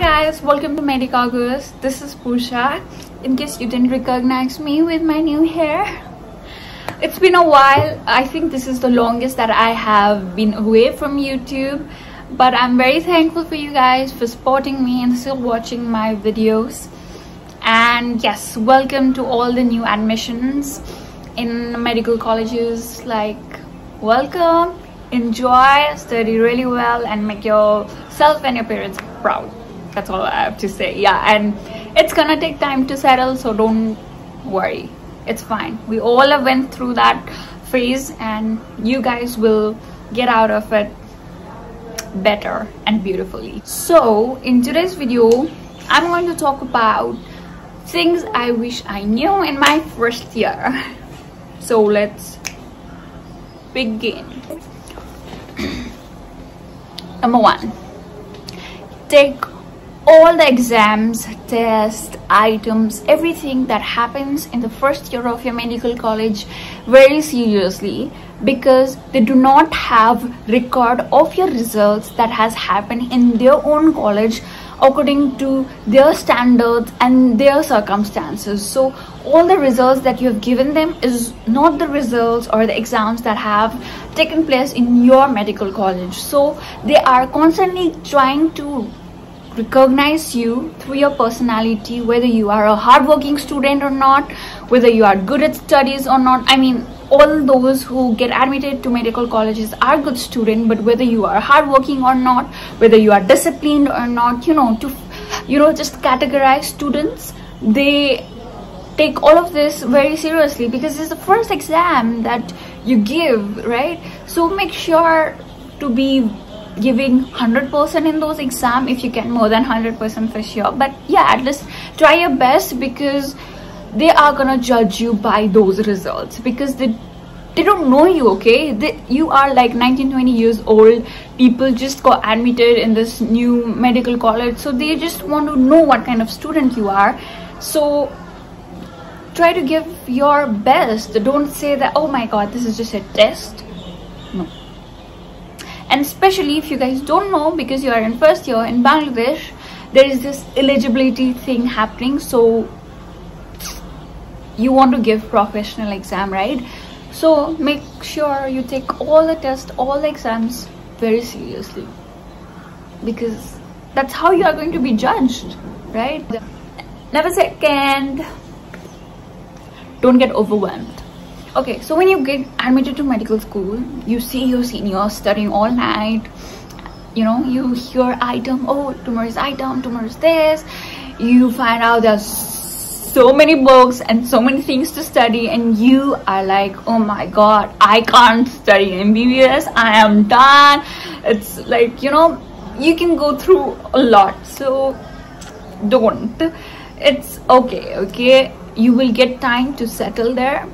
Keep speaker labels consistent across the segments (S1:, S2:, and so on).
S1: guys, welcome to Medic August. This is Puja. In case you didn't recognize me with my new hair, it's been a while. I think this is the longest that I have been away from YouTube, but I'm very thankful for you guys for supporting me and still watching my videos. And yes, welcome to all the new admissions in medical colleges. Like, welcome, enjoy, study really well, and make yourself and your parents proud that's all i have to say. Yeah and it's gonna take time to settle so don't worry. It's fine. We all have went through that phase and you guys will get out of it better and beautifully. So in today's video i'm going to talk about things i wish i knew in my first year. So let's begin. Number one take all the exams, tests, items, everything that happens in the first year of your medical college very seriously because they do not have record of your results that has happened in their own college according to their standards and their circumstances. So all the results that you have given them is not the results or the exams that have taken place in your medical college. So they are constantly trying to recognize you through your personality whether you are a hardworking student or not whether you are good at studies or not. I mean all those who get admitted to medical colleges are good students but whether you are hardworking or not whether you are disciplined or not you know to you know just categorize students they take all of this very seriously because it's the first exam that you give right? So make sure to be giving 100% in those exam if you can more than 100% for sure. But yeah at least try your best because they are gonna judge you by those results because they they don't know you okay? They, you are like 19 20 years old. People just got admitted in this new medical college so they just want to know what kind of student you are. So try to give your best. Don't say that oh my god this is just a test. No and especially if you guys don't know because you are in first year in Bangladesh there is this eligibility thing happening. So you want to give professional exam right? So make sure you take all the tests all the exams very seriously. Because that's how you are going to be judged right? Never second. Don't get overwhelmed okay so when you get admitted to medical school you see your seniors studying all night. You know you hear item oh tomorrow's item tomorrow's this. You find out there's so many books and so many things to study and you are like oh my god i can't study mbbs i am done. It's like you know you can go through a lot. So don't. It's okay okay? You will get time to settle there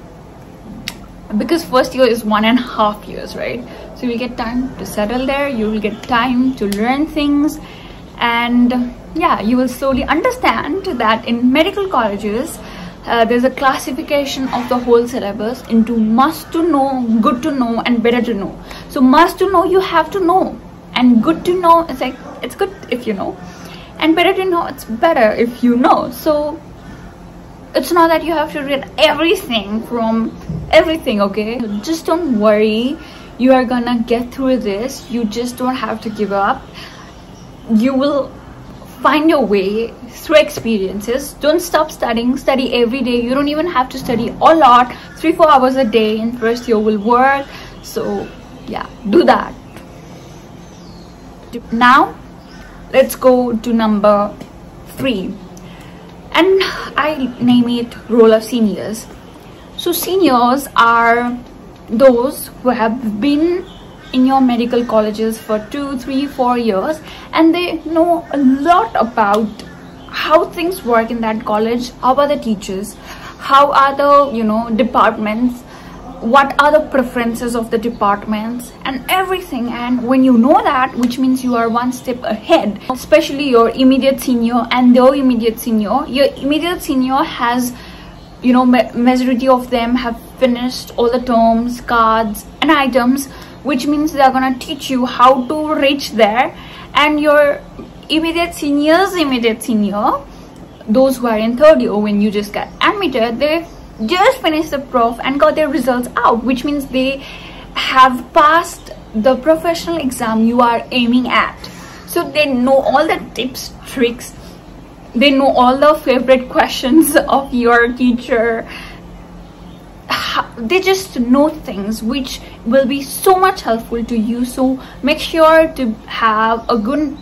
S1: because first year is one and a half years right? So you get time to settle there you will get time to learn things. And yeah you will slowly understand that in medical colleges uh, there's a classification of the whole syllabus into must to know good to know and better to know. So must to know you have to know. And good to know it's like it's good if you know. And better to know it's better if you know. So it's not that you have to read everything from everything okay? Just don't worry. You are gonna get through this. You just don't have to give up. You will find your way through experiences. Don't stop studying. Study every day. You don't even have to study a lot. Three four hours a day in first year will work. So yeah do that. Now let's go to number three and I name it role of seniors. So seniors are those who have been in your medical colleges for two, three, four years and they know a lot about how things work in that college, how are the teachers, how are the, you know, departments, what are the preferences of the departments and everything. And when you know that which means you are one step ahead especially your immediate senior and their immediate senior your immediate senior has you know majority of them have finished all the terms cards and items which means they're gonna teach you how to reach there. And your immediate seniors immediate senior those who are in third year when you just got admitted they just finished the prof and got their results out which means they have passed the professional exam you are aiming at. So they know all the tips tricks. They know all the favorite questions of your teacher. They just know things which will be so much helpful to you. So make sure to have a good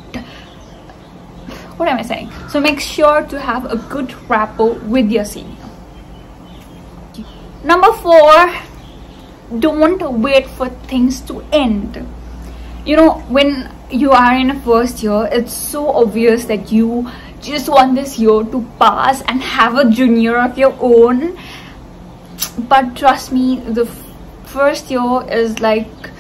S1: what am i saying? So make sure to have a good rapport with your senior number four don't wait for things to end. You know when you are in a first year it's so obvious that you just want this year to pass and have a junior of your own. But trust me the first year is like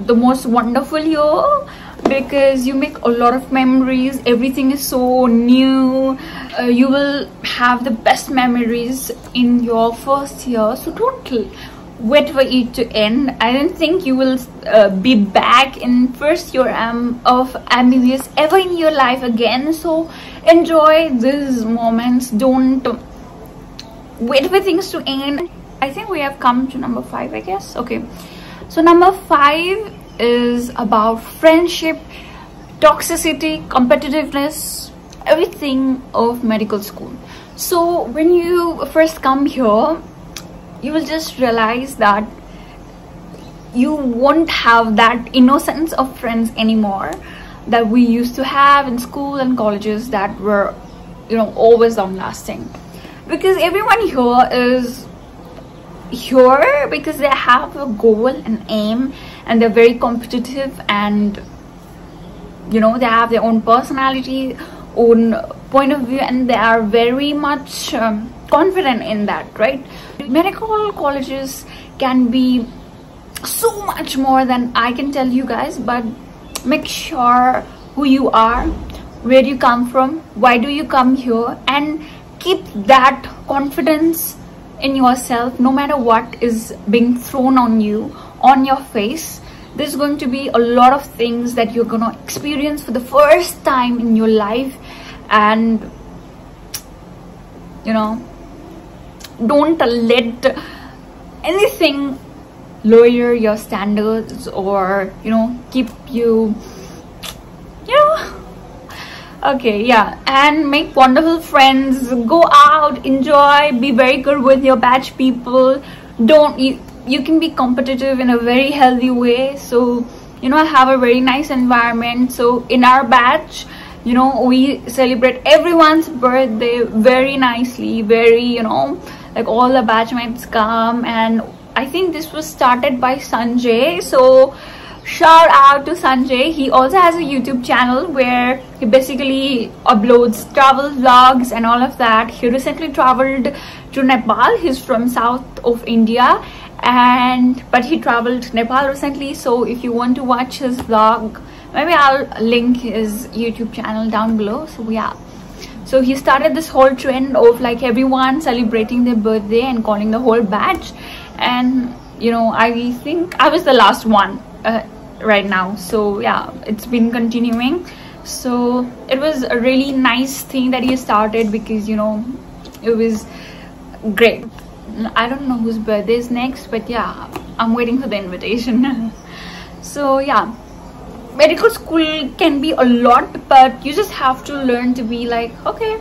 S1: the most wonderful year because you make a lot of memories. Everything is so new. Uh, you will have the best memories in your first year. So don't wait for it to end. I don't think you will uh, be back in first year um, of MBBS ever in your life again. So enjoy these moments. Don't wait for things to end. I think we have come to number five i guess. Okay. So number five is about friendship toxicity competitiveness everything of medical school. So when you first come here you will just realize that you won't have that innocence of friends anymore that we used to have in school and colleges that were you know always long lasting because everyone here is here because they have a goal and aim and they're very competitive and you know they have their own personality own point of view and they are very much um, confident in that right? Medical colleges can be so much more than i can tell you guys but make sure who you are where you come from why do you come here and keep that confidence in yourself no matter what is being thrown on you on your face there's going to be a lot of things that you're going to experience for the first time in your life. And you know don't let anything lower your standards or you know keep you you know. Okay yeah. And make wonderful friends. Go out enjoy be very good with your batch people. Don't you you can be competitive in a very healthy way. So you know I have a very nice environment. So in our batch you know we celebrate everyone's birthday very nicely very you know like all the batchmates come. And I think this was started by Sanjay. So shout out to Sanjay. He also has a YouTube channel where he basically uploads travel vlogs and all of that. He recently traveled to Nepal. He's from south of India and but he traveled Nepal recently. So if you want to watch his vlog maybe I'll link his YouTube channel down below. So yeah. So he started this whole trend of like everyone celebrating their birthday and calling the whole batch. And you know i think i was the last one uh, right now. So yeah it's been continuing. So it was a really nice thing that he started because you know it was great. I don't know whose birthday is next but yeah i'm waiting for the invitation. So yeah medical school can be a lot but you just have to learn to be like okay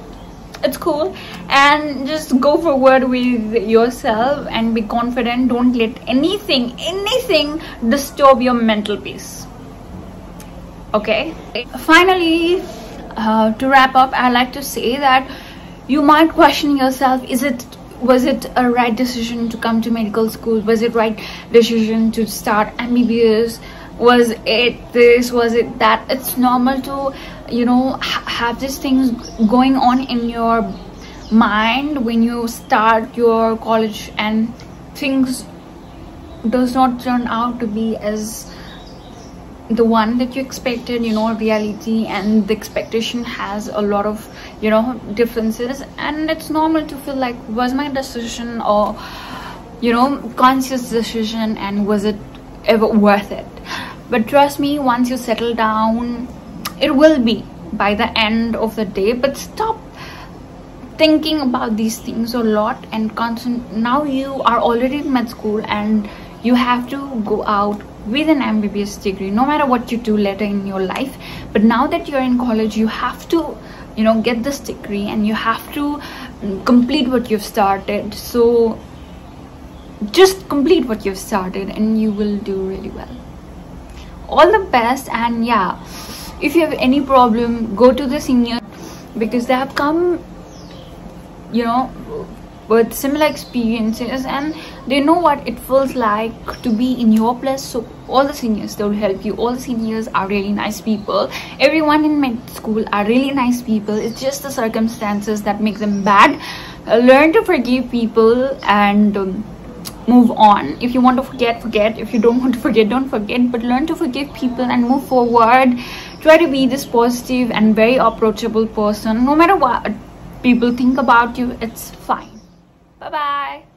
S1: it's cool. And just go forward with yourself and be confident. Don't let anything anything disturb your mental peace. Okay? Finally uh, to wrap up i like to say that you might question yourself is it was it a right decision to come to medical school? Was it right decision to start mbbs was it this? Was it that? It's normal to you know ha have these things going on in your mind when you start your college and things does not turn out to be as the one that you expected you know reality and the expectation has a lot of you know differences. And it's normal to feel like was my decision or you know conscious decision and was it ever worth it but trust me once you settle down it will be by the end of the day. But stop thinking about these things a lot and constant now you are already in med school and you have to go out with an MBBS degree no matter what you do later in your life. But now that you're in college you have to you know get this degree and you have to mm, complete what you've started. So just complete what you've started and you will do really well all the best. And yeah if you have any problem go to the senior because they have come you know with similar experiences and they know what it feels like to be in your place. So all the seniors they will help you. All the seniors are really nice people. Everyone in med school are really nice people. It's just the circumstances that make them bad. Uh, learn to forgive people and um, move on. If you want to forget forget. If you don't want to forget don't forget. But learn to forgive people and move forward. Try to be this positive and very approachable person. No matter what people think about you it's fine. Bye bye